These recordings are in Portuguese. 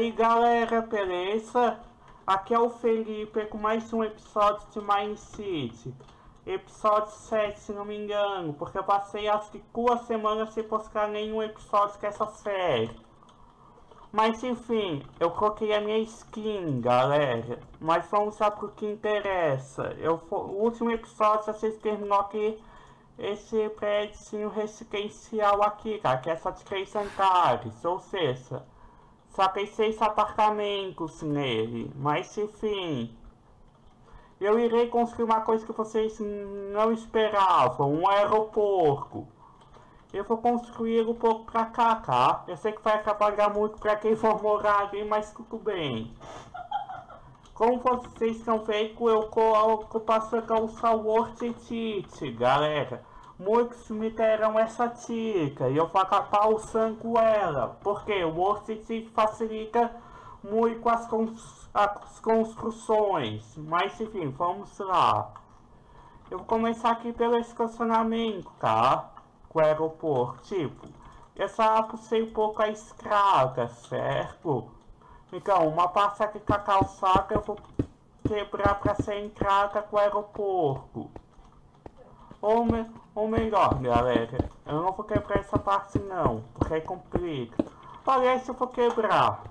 aí galera, beleza? Aqui é o Felipe com mais um episódio de Mine City Episódio 7 se não me engano Porque eu passei acho que duas semanas sem postar nenhum episódio dessa série. Mas enfim, eu coloquei a minha skin galera. Mas vamos lá pro que interessa. Eu, O último episódio vocês terminou aqui esse prédio residencial aqui, cara, que é só de três andares, ou seja, só tem seis apartamentos nele, mas enfim. Eu irei construir uma coisa que vocês não esperavam, um aeroporto. Eu vou construir um pouco pra cá, tá? Eu sei que vai atrapalhar muito pra quem for morar ali, mas tudo bem. Como vocês estão vendo, eu coloco o World Tite, galera muitos me deram essa dica e eu vou acabar usando ela, porque o Word facilita muito as, as construções, mas enfim, vamos lá. Eu vou começar aqui pelo estacionamento, tá? Com o aeroporto, tipo, eu só puxei um pouco a estrada, certo? Então, uma parte aqui com a calçada eu vou quebrar para ser entrada com o aeroporto. Ou, ou melhor, galera, eu não vou quebrar essa parte não, porque é complica. Olha, se eu vou quebrar.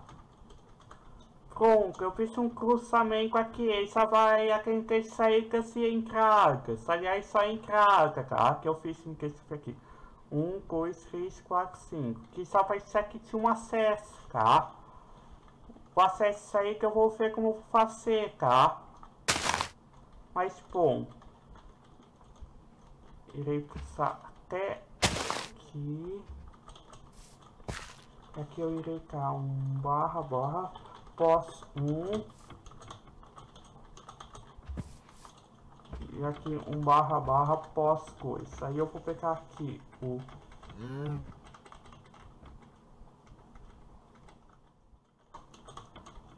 Pronto, eu fiz um cruzamento aqui, só vai acrescentar saídas e entradas. Aliás, só entrada, tá? Que eu fiz um que aqui. 1, 2, 3, 4, 5. Que só vai ser aqui de um acesso, tá? O acesso aí que eu vou ver como vou fazer, tá? Mas, bom irei puxar até aqui. Aqui eu irei dar um barra barra pós um e aqui um barra barra pós coisa. Aí eu vou pegar aqui o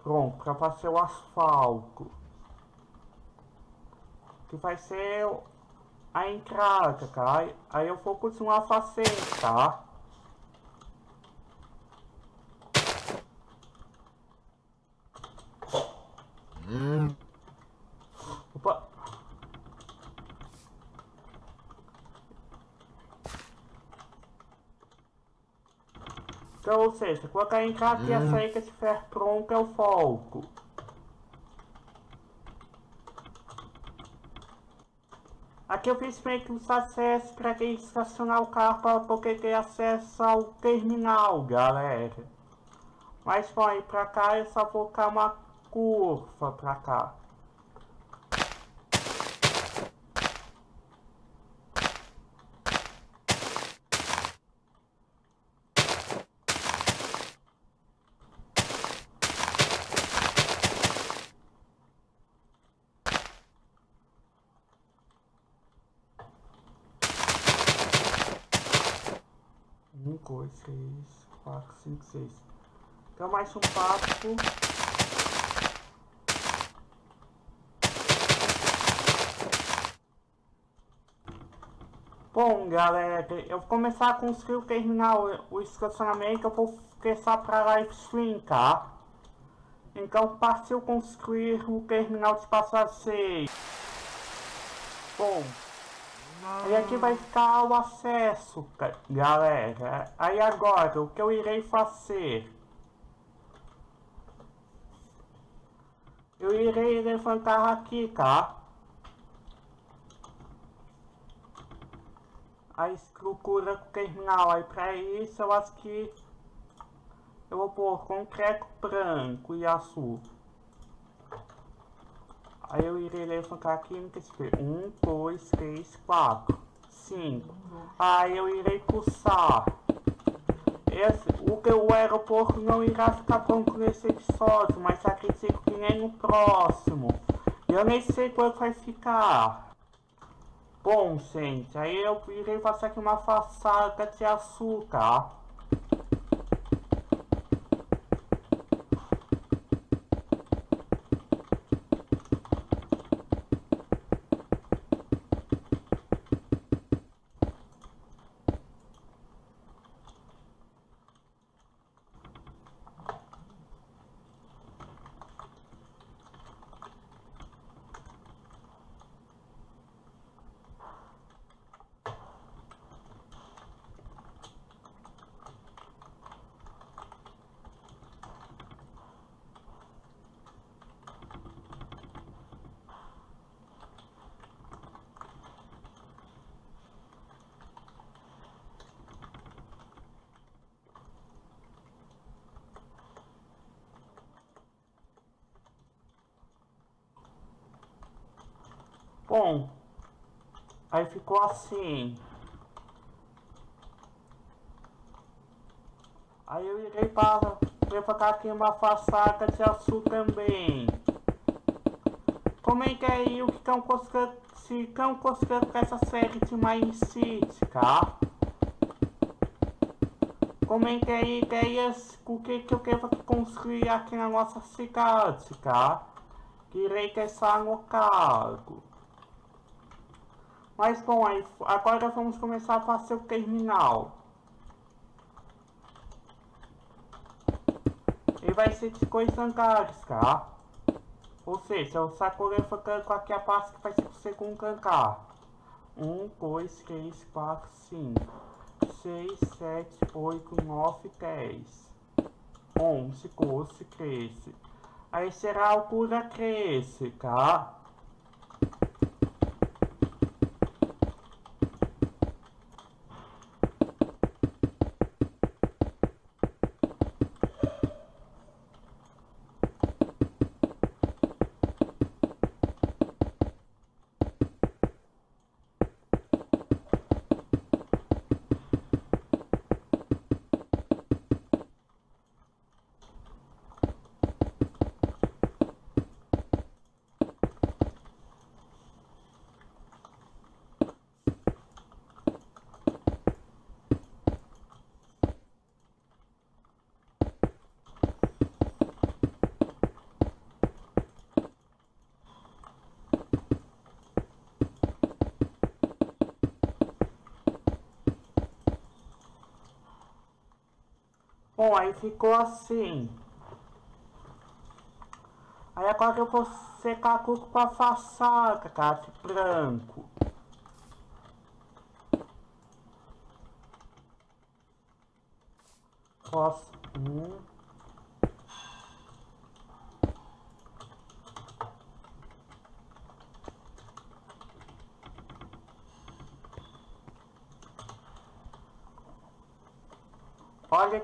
Pronto, para fazer o asfalto. Que vai ser a entrada, tá? Aí eu vou continuar fazendo, tá? Hum. Opa. Então, ou seja, colocar a entrada hum. e a saída estiver pronta, eu foco. Aqui eu fiz que os acessos para quem estacionar o carro para poder ter acesso ao terminal, galera. Mas ir para cá eu só vou colocar uma curva para cá. 4, 5, 6. Então, mais um papo. Bom, galera, eu vou começar a os fios terminar o, estacionamento, eu vou começar para live stream, tá? Então, partiu construir o terminal de passagem 6. Bom, e aqui vai ficar o acesso, galera. Aí agora, o que eu irei fazer? Eu irei levantar aqui, tá? A estrutura terminal. Aí pra isso eu acho que eu vou pôr concreto branco e azul. Aí eu irei levantar aqui. 1, 2, 3, 4, 5. Aí eu irei pulsar. Esse, o, o aeroporto não irá ficar pronto nesse episódio, mas acredito que nem no próximo. Eu nem sei quando vai ficar. Bom, gente, aí eu irei fazer aqui uma façada de açúcar. Bom, aí ficou assim. Aí eu irei para colocar aqui uma façaca de açúcar também. Comenta aí o que estão gostando, se estão gostando com essa série de Mine City, tá? Comenta aí ideias o que, que eu quero construir aqui na nossa cidade, tá? Irei testar no cargo. Mas bom, aí, agora vamos começar a fazer o terminal. Ele vai ser de dois andares, tá? Ou seja, o Sakura ficando aqui a parte que vai ser o segundo andar. Um, dois, três, quatro, cinco, seis, sete, oito, nove, dez, onze, doze, treze. Aí será a altura 13, tá? Bom, aí ficou assim. Aí agora eu vou secar tudo com a façada, cara, branco. Posso... Um...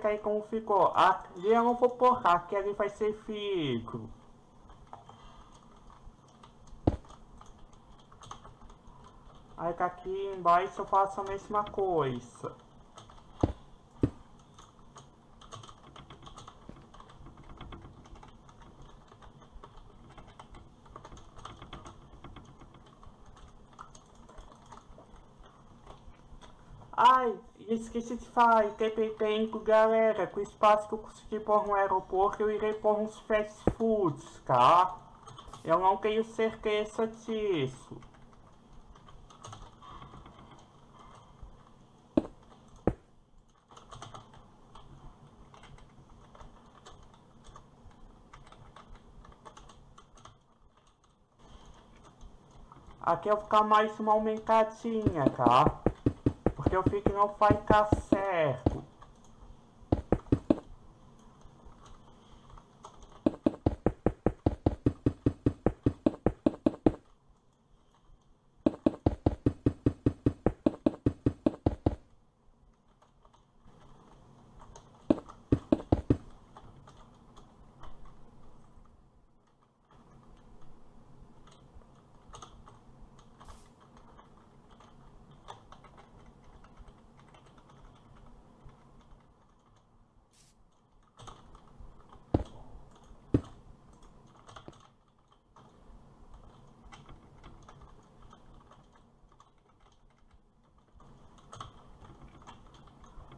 Que aí como ficou. Ali eu não vou pôr, aqui ali vai ser filtro. Aí aqui embaixo eu faço a mesma coisa. Esqueci de falar, tempo, galera, com o espaço que eu consegui pôr no aeroporto, eu irei pôr uns fast foods, tá? Eu não tenho certeza disso. Aqui eu vou ficar mais uma aumentadinha, tá? Eu fico que não vai estar certo.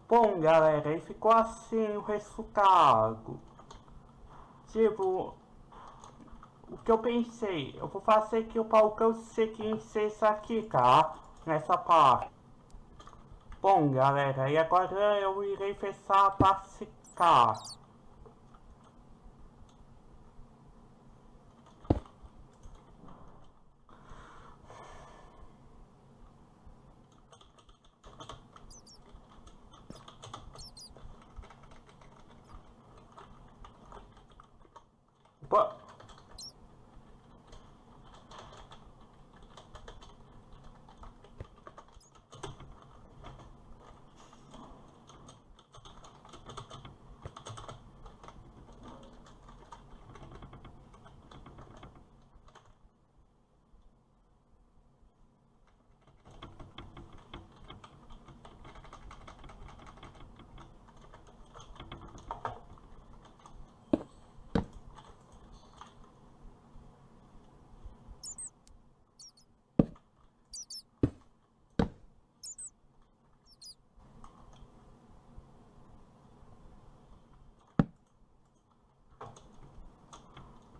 Bom, galera, e ficou assim o resultado. Tipo, o que eu pensei, eu vou fazer aqui o balcão seguinte esse aqui, tá? Nessa parte. Bom, galera, e agora eu irei fechar a parte. But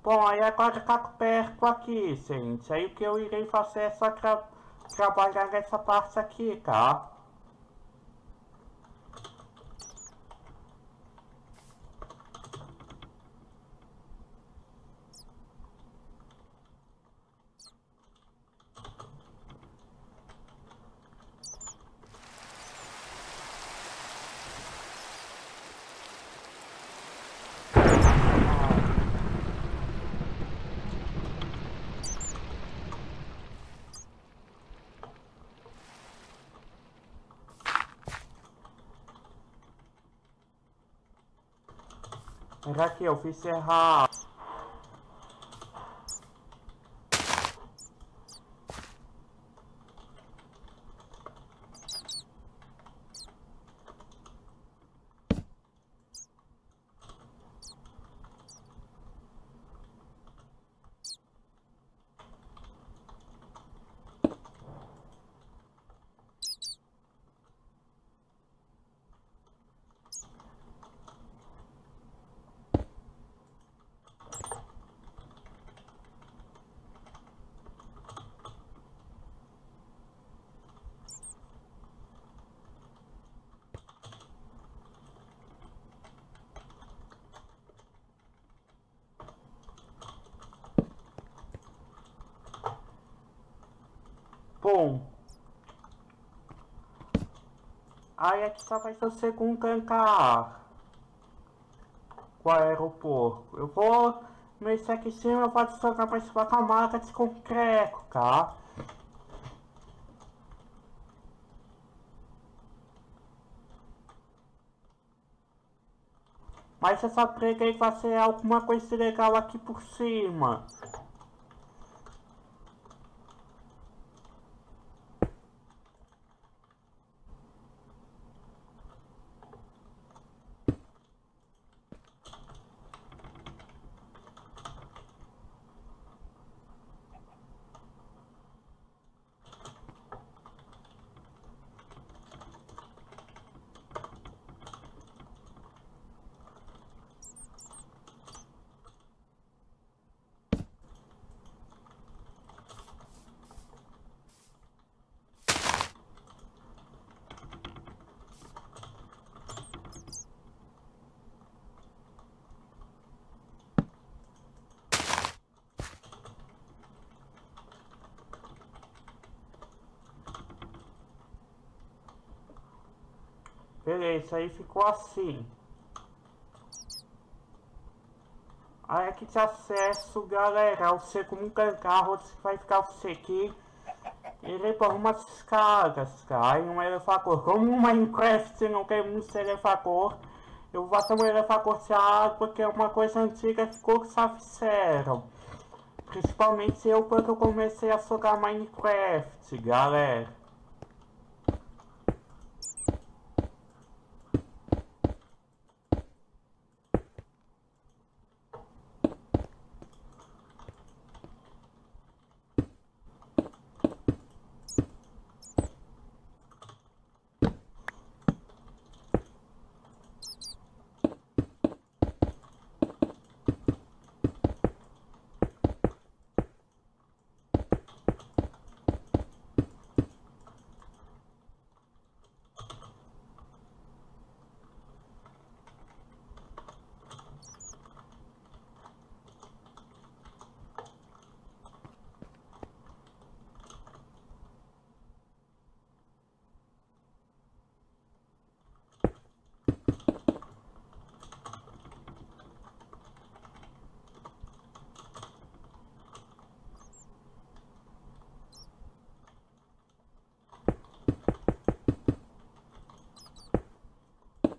Bom, aí agora tá perto aqui, gente. Aí o que eu irei fazer é só tra trabalhar nessa parte aqui, tá? Era aqui, eu fiz errado. Bom. Aí aqui só vai ser o segundo hangar. Com o aeroporto. Eu vou mexer aqui em cima, eu vou adicionar mais uma camada de concreto, tá? Mas essa prega aí vai ser alguma coisa legal aqui por cima. Beleza, aí ficou assim. Aí aqui de acesso, galera, você como um carro, você vai ficar você aqui. Ele por umas escadas, tá? Aí um elefacor. Como no Minecraft não quer muito elefacor, eu vou fazer um elefacor de água, que é uma coisa antiga que poucos fizeram. Principalmente eu, quando eu comecei a jogar Minecraft, galera.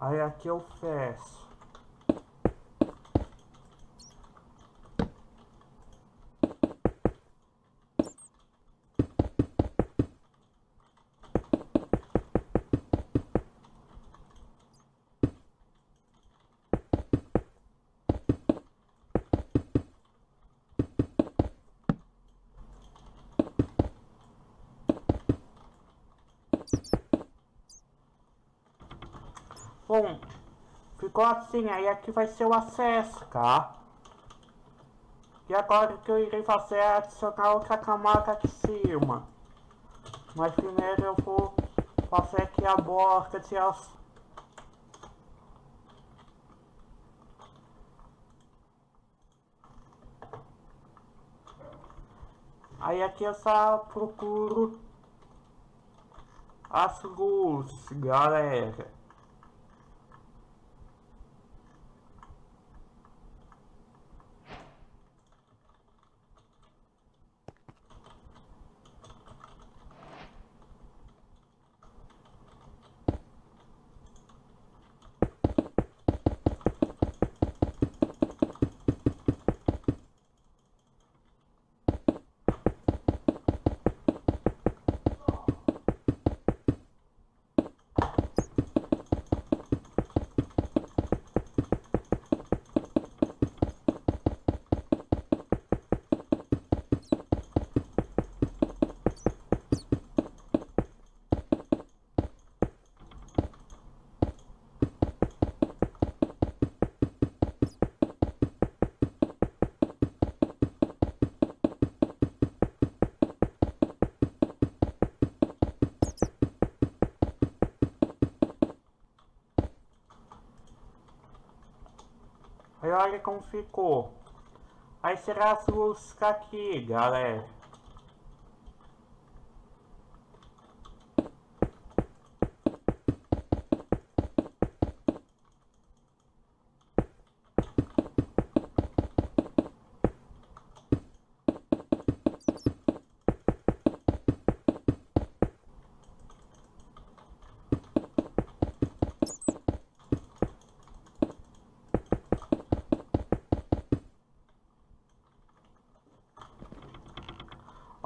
Aí aqui eu fecho. Bom, ficou assim, aí aqui vai ser o acesso, tá? E agora o que eu irei fazer é adicionar outra camada aqui em cima. Mas primeiro eu vou fazer aqui a borda de as... Aí aqui eu só procuro as luzes, galera. Olha como ficou. Aí será as luzes aqui, galera.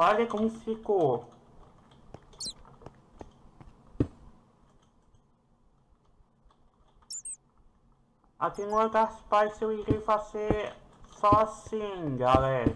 Olha como ficou. Aqui no outras partes eu irei fazer só assim, galera.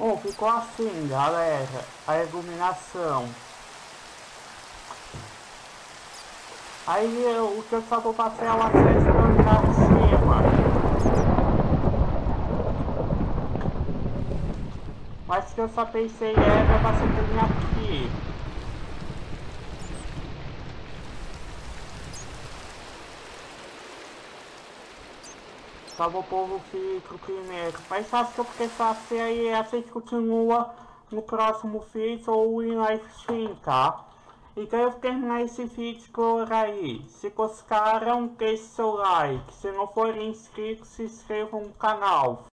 Bom, ficou assim, galera, a iluminação. Aí eu, o que eu só vou passar é o acesso andar de cima. Mas que eu só pensei é pra terminar aqui. Salva o povo primeiro. Mas acho que eu pensar se aí a gente continua no próximo vídeo ou em live stream, tá? Então eu vou terminar esse vídeo por aí. Se gostaram, deixe seu like. Se não forem inscritos, se inscrevam no canal.